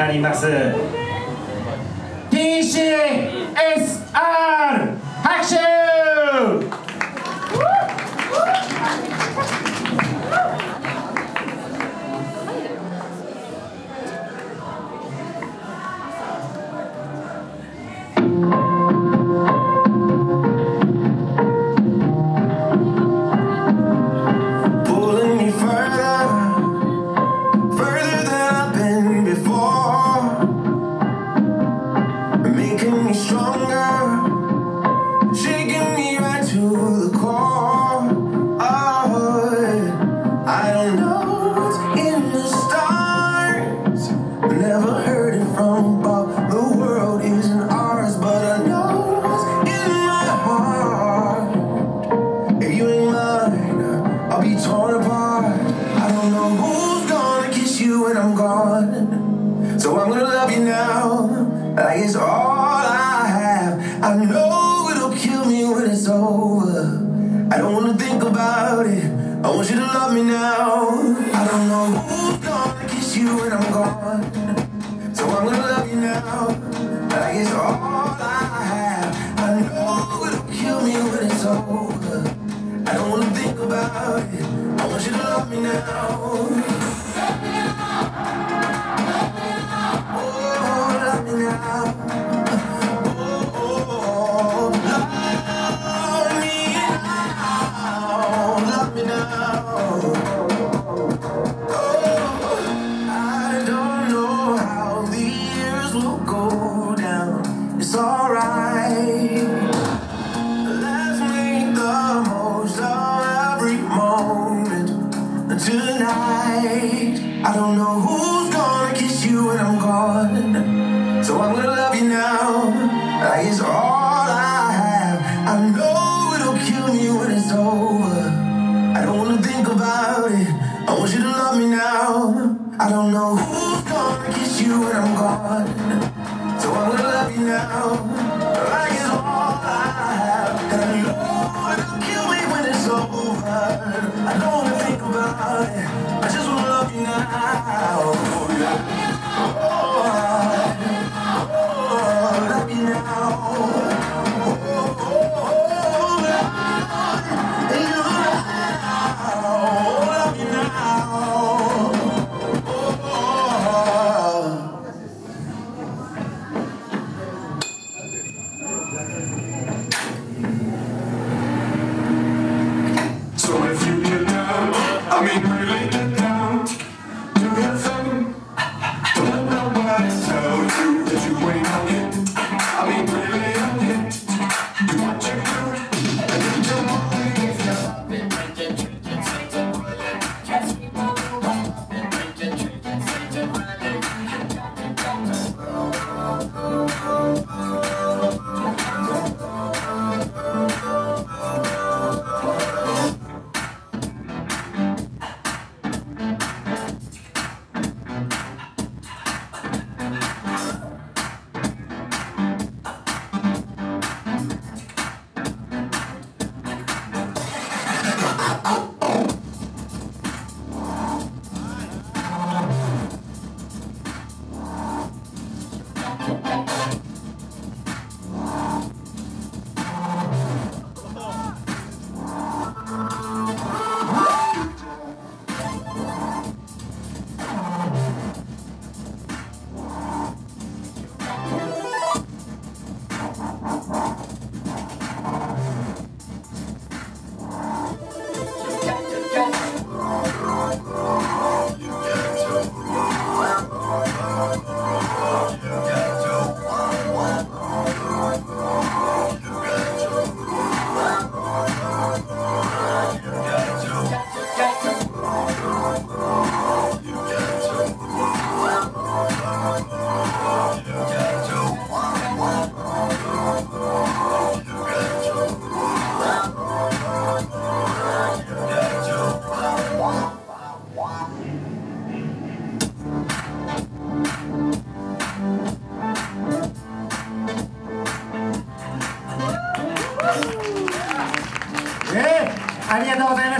なります。TCSR 拍手！Torn apart. I don't know who's gonna kiss you when I'm gone. So I'm gonna love you now, like it's all I have. I know it'll kill me when it's over. I don't wanna think about it. I want you to love me now. I don't know who's gonna kiss you when I'm gone. So I'm gonna love you now, like it's all I have. I know it'll kill me when it's over. I don't wanna me now. Oh, love me now. You when I'm gone. So I'm gonna love you now. Like it's all I have. I know it'll kill me when it's over. I don't wanna think about it. I want you to love me now. I don't know who's gonna kiss you when I'm gone. So I'm gonna love you now. Like it's all I have. And I know it'll kill me when it's over. I don't wanna think about it. I just wanna love you now. ありがとうございまし